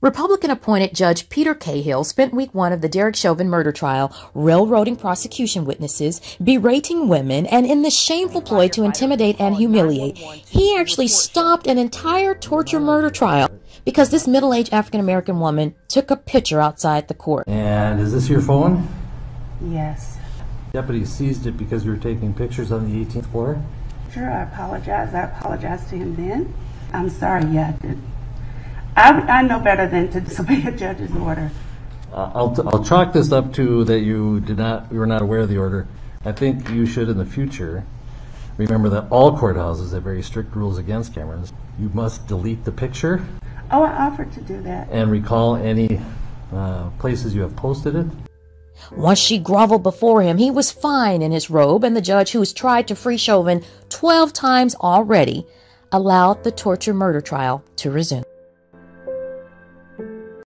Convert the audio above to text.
Republican appointed Judge Peter Cahill spent week one of the Derek Chauvin murder trial railroading prosecution witnesses, berating women, and in the shameful ploy to intimidate and humiliate, he actually stopped an entire torture murder trial because this middle aged African American woman took a picture outside the court. And is this your phone? Yes. Deputy seized it because you were taking pictures on the 18th floor? Sure, I apologize. I apologized to him then. I'm sorry, yeah, I did. I, I know better than to disobey a judge's order. Uh, I'll, t- I'll chalk this up to that you did not, you were not aware of the order. I think you should in the future remember that all courthouses have very strict rules against cameras. You must delete the picture Oh, I offered to do that. and recall any uh, places you have posted it. Once she groveled before him, he was fine in his robe, and the judge, who has tried to free Chauvin 12 times already, allowed the torture murder trial to resume.